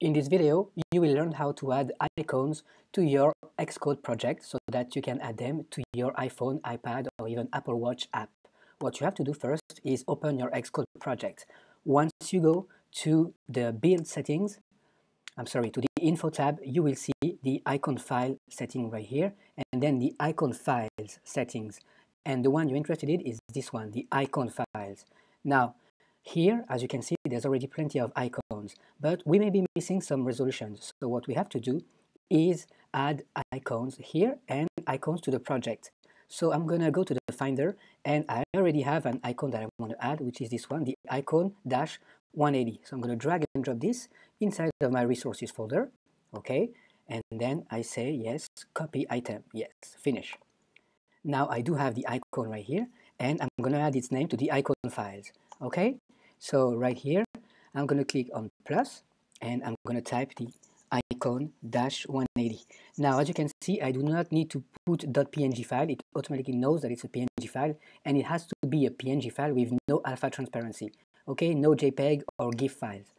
In this video, you will learn how to add icons to your Xcode project so that you can add them to your iPhone, iPad, or even Apple Watch app. What you have to do first is open your Xcode project. Once you go to the build settings, I'm sorry, to the info tab, you will see the icon file setting right here, and then the icon files settings. And the one you're interested in is this one, the icon files. Now, here, as you can see, there's already plenty of icons, but we may be missing some resolutions. So what we have to do is add icons here and icons to the project. So I'm going to go to the Finder, and I already have an icon that I want to add, which is this one, the icon dash 180. So I'm going to drag and drop this inside of my resources folder, okay? And then I say, yes, copy item, yes, finish. Now I do have the icon right here, and I'm going to add its name to the icon files, okay? So right here, I'm going to click on plus and I'm going to type the icon dash 180. Now, as you can see, I do not need to put .png file. It automatically knows that it's a PNG file and it has to be a PNG file with no alpha transparency. Okay, no JPEG or GIF files.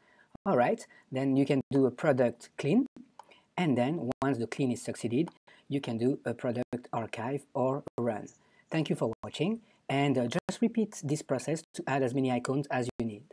All right, then you can do a product clean and then once the clean is succeeded, you can do a product archive or run. Thank you for watching and uh, just repeat this process to add as many icons as you need.